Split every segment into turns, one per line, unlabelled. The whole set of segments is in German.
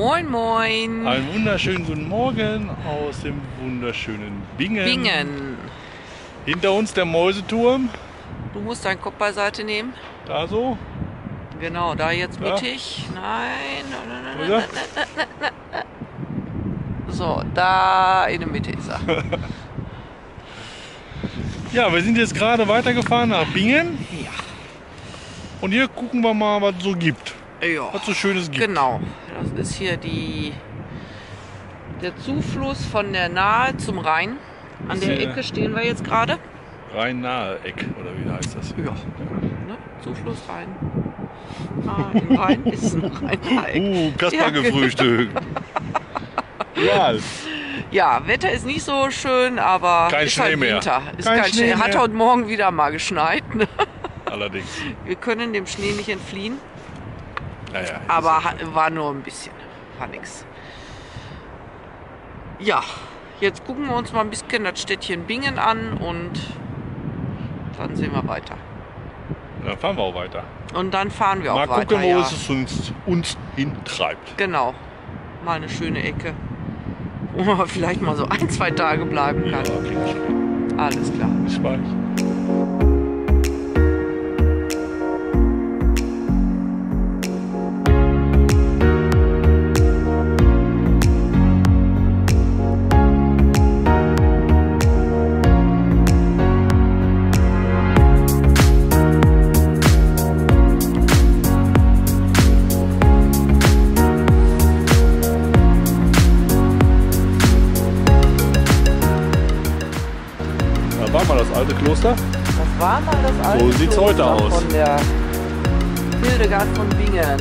Moin, moin.
Einen wunderschönen guten Morgen aus dem wunderschönen Bingen.
Bingen.
Hinter uns der Mäuseturm.
Du musst deinen Kopf beiseite nehmen.
Da so.
Genau, da jetzt
Da.
mittig. Nein.
Oder?
So, da in der Mitte ist er.
Ja, wir sind jetzt gerade weitergefahren nach Bingen.
Ja.
Und hier gucken wir mal, was es so gibt.
Ja.
Was so Schönes gibt.
Genau. Das ist hier die, der Zufluss von der Nahe zum Rhein. An
Ist
der Ecke stehen wir jetzt gerade.
Rhein-Nahe-Eck, oder wie heißt das?
Ja. Ne? Zufluss Rhein. Ah, im Rhein ist ein Rhein.
Uh, Kasper
Ja,
gefrühstückt. ja,
Ja, Wetter ist nicht so schön, aber
Kein
ist
Schnee
halt
mehr.
Winter. Ist
Kein
kein
Schnee
Schnee. Hat heute Morgen wieder mal geschneit. ne?
allerdings.
Wir können dem Schnee nicht entfliehen, Aber
ist ja
ha- war nur ein bisschen. War nix. Ja, jetzt gucken wir uns mal ein bisschen das Städtchen Bingen an und dann sehen wir weiter.
Dann fahren wir auch weiter.
Und dann fahren wir
Mal
auch weiter.
gucken, wo
ja.
es uns, uns hintreibt.
Genau. Mal eine schöne Ecke. Wo man vielleicht mal so ein, zwei Tage bleiben
Ja,
kann.
wir schon.
Alles klar.
Bis bald. War mal das alte So sieht's heute aus.
Von der Hildegard von Bingen.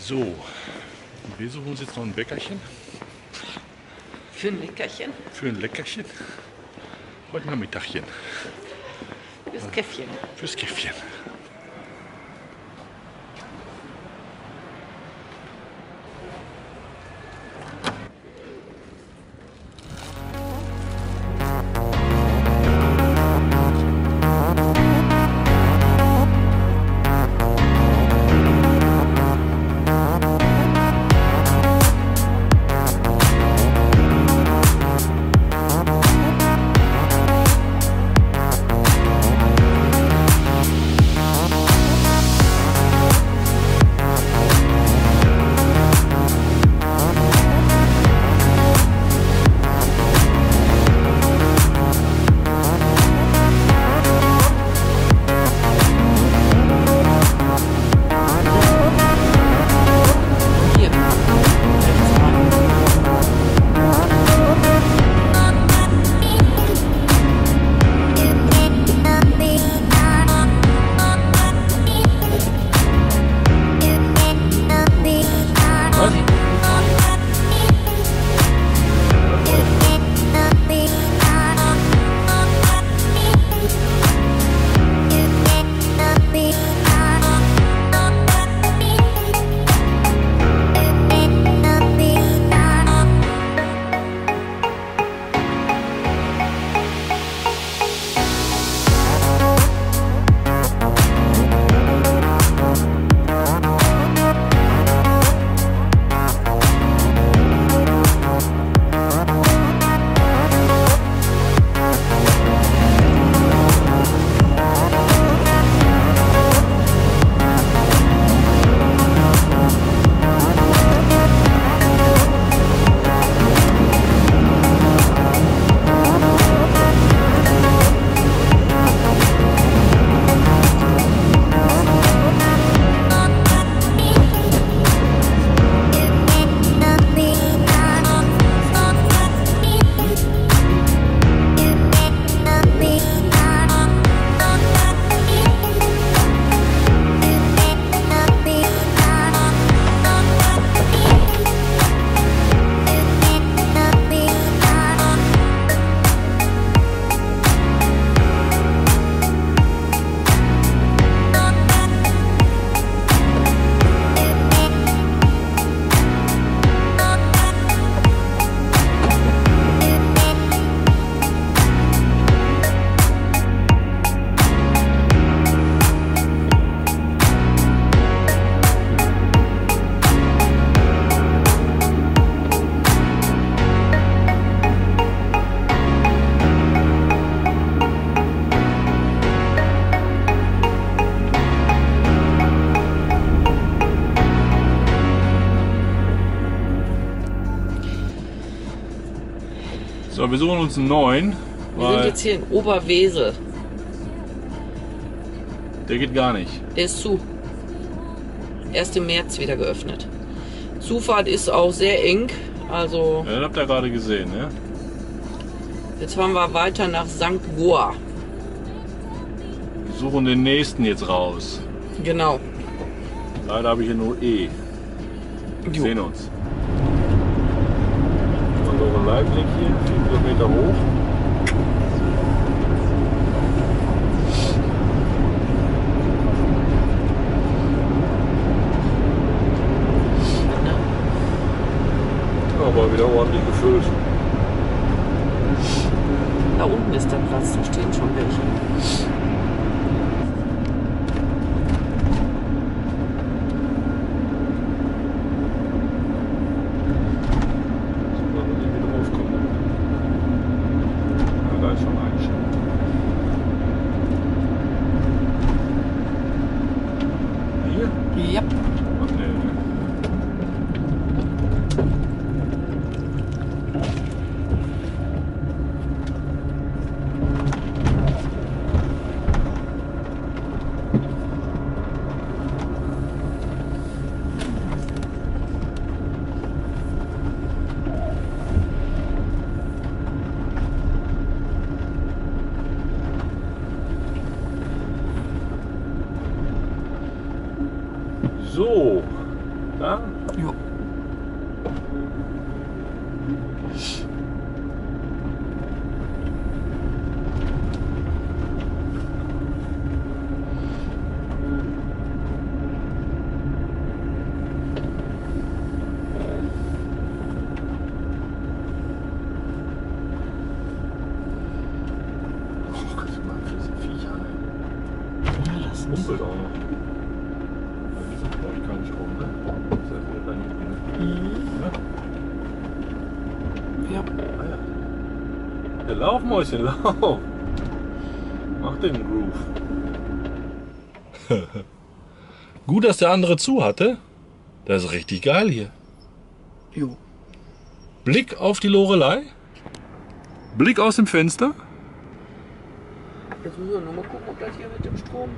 So, wir suchen uns jetzt noch ein Bäckerchen Für ein Leckerchen.
für ein Leckerchen. Heute Nachmittagchen
Fürs Käffchen.
fürs Käffchen. So, wir suchen uns einen neuen,
Wir sind jetzt hier in Oberwesel.
der geht gar nicht.
Der ist zu. Erst im März wieder geöffnet. Zufahrt ist auch sehr eng. Also
Ja, den habt ihr gerade gesehen, ne?
jetzt fahren wir weiter nach St. Goa.
Wir suchen den nächsten jetzt raus.
Genau.
Leider habe ich hier nur E. Wir
Jo.
sehen uns. Ein Leibblick hier, 4 Kilometer hoch. Aber wieder ordentlich gefüllt.
Da unten ist der Platz, da stehen schon welche.
Müssen wir noch irgendwie draufkommen. Ja, da ist schon ein Schild. Hier?
Ja.
Ach nee, ne? So, dann
Jo.
Oh Gott, mal für diese Viecher, ey.
Ja, das ist
Rumpelt auch noch. Ja, Die sind glaube ich keinen Strom, ne? Das ist ja wieder da hinten, ne?
Ja.
Ah ja. Ja, lauf, Mäuschen, lauf. Mach den Groove. Gut, dass der andere zu hatte. Das ist richtig geil hier.
Jo.
Blick auf die Lorelei. Blick aus dem Fenster.
Jetzt müssen wir nur mal gucken, ob das hier mit dem Strom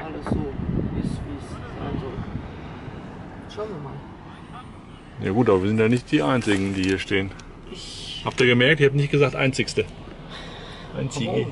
alles so ist, wie es sein soll. Schauen wir mal.
Ja gut, aber wir sind ja nicht die Einzigen, die hier stehen.
Ich.
Habt ihr gemerkt? Ich habe nicht gesagt Einzigste. Einzige.
Ja.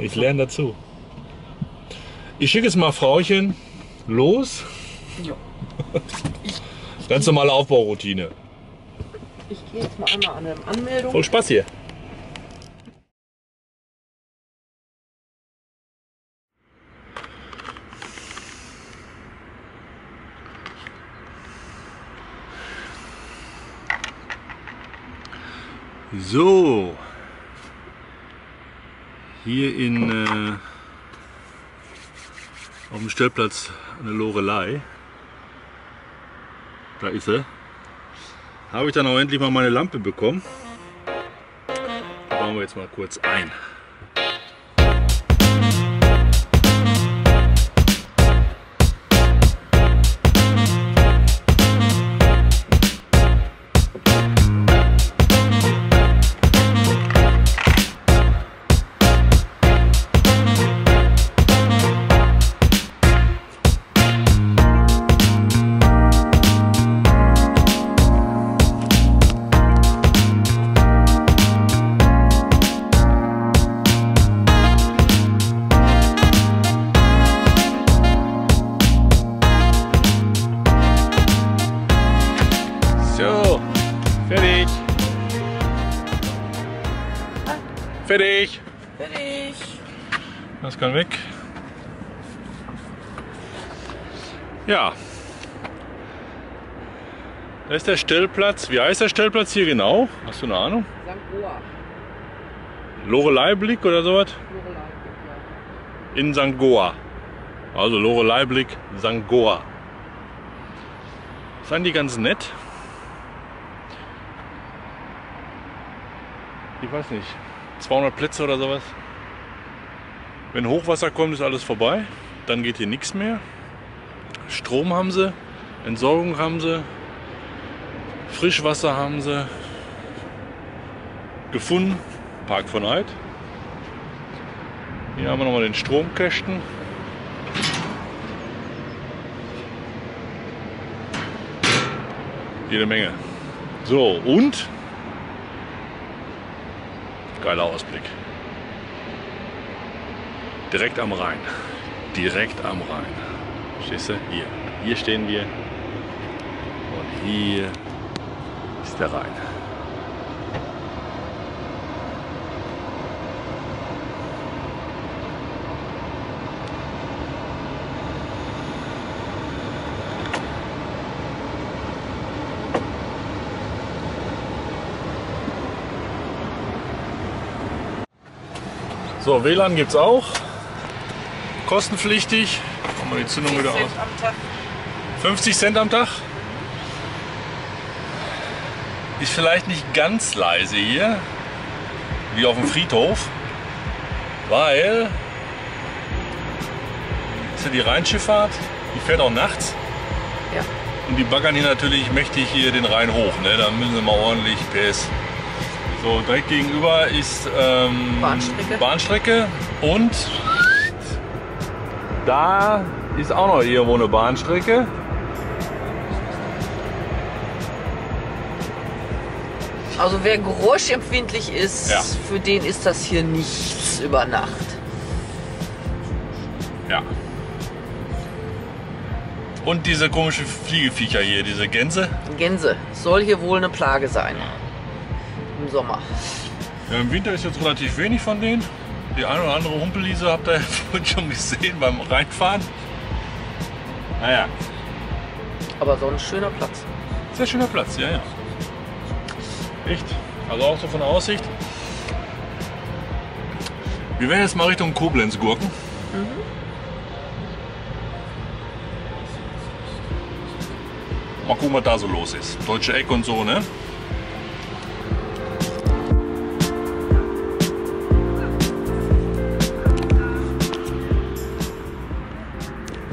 Ich lerne dazu. Ich schicke jetzt mal Frauchen los.
Jo.
Ganz normale Aufbauroutine.
Ich gehe jetzt mal einmal an der Anmeldung.
Voll Spaß hier. So. Hier in äh, auf dem Stellplatz eine Lorelei. Da ist sie habe ich dann auch endlich mal meine Lampe bekommen. Da bauen wir jetzt mal kurz ein. Fertig. Fertig.
Fertig.
Das kann weg. Ja. Da ist der Stellplatz. Wie heißt der Stellplatz hier genau? Hast du eine Ahnung?
St. Goa.
Loreleiblick oder sowas?
Lorelei.
In St. Goa. Also Loreleiblick St. Goa. Seien die ganz nett? Ich weiß nicht. 200 Plätze oder sowas. Wenn Hochwasser kommt, ist alles vorbei. Dann geht hier nichts mehr. Strom haben sie, Entsorgung haben sie, Frischwasser haben sie. gefunden. Park von Eid. Hier haben wir nochmal den Stromkästen. Jede Menge. So, und geiler Ausblick. Direkt am Rhein. Direkt am Rhein. Stehst du? Hier. Hier stehen wir. Und hier ist der Rhein. So, WLAN gibt es auch. Kostenpflichtig. Machen wir die Zündung wieder aus. 50 Cent am Tag. Ist vielleicht nicht ganz leise hier, wie auf dem Friedhof, weil ist ja die Rheinschifffahrt, die fährt auch nachts.
Ja.
Und die baggern hier natürlich mächtig hier den Rhein hoch. Ne? Da müssen sie mal ordentlich PS. So, direkt gegenüber ist ähm,
Bahnstrecke.
Bahnstrecke und da ist auch noch irgendwo eine Bahnstrecke.
Also wer geräuschempfindlich ist,
Ja.
für den ist das hier nichts über Nacht.
Ja. Und diese komischen Fliegeviecher hier, diese Gänse.
Gänse soll hier wohl eine Plage sein. Im Sommer.
Ja, Im Winter ist jetzt relativ wenig von denen. Die eine oder andere Humpelise habt ihr vorhin schon gesehen beim Reinfahren. Naja,
Aber so ein schöner Platz.
sehr schöner Platz, ja, ja. Echt. Also auch so von der Aussicht. Wir werden jetzt mal Richtung Koblenz gurken. Mal gucken, was da so los ist. Deutsche Eck und so, ne?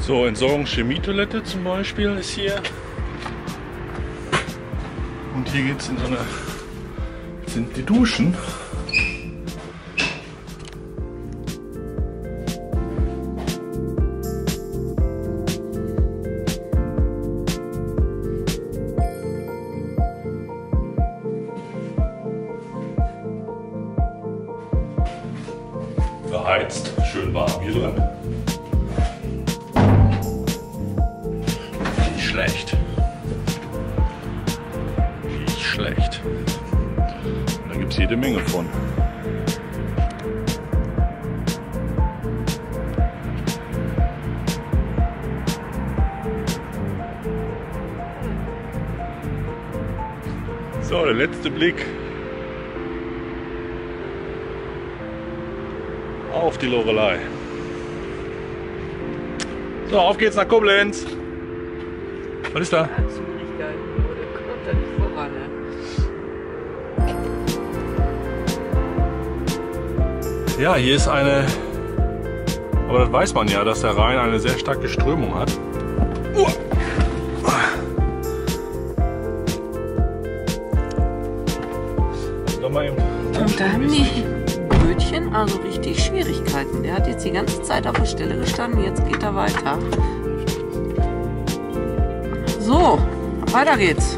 So, Entsorgung Chemietoilette zum Beispiel ist hier. Und hier geht es in so eine. sind die Duschen. Da gibt es jede Menge von. So, der letzte Blick auf die Lorelei. So, auf geht's nach Koblenz. Was ist da? Ja, hier ist eine. Aber das weiß man ja, dass der Rhein eine sehr starke Strömung hat. Uah.
Und da haben die Brötchen also richtig Schwierigkeiten. Der hat jetzt die ganze Zeit auf der Stelle gestanden, jetzt geht er weiter. So, weiter geht's.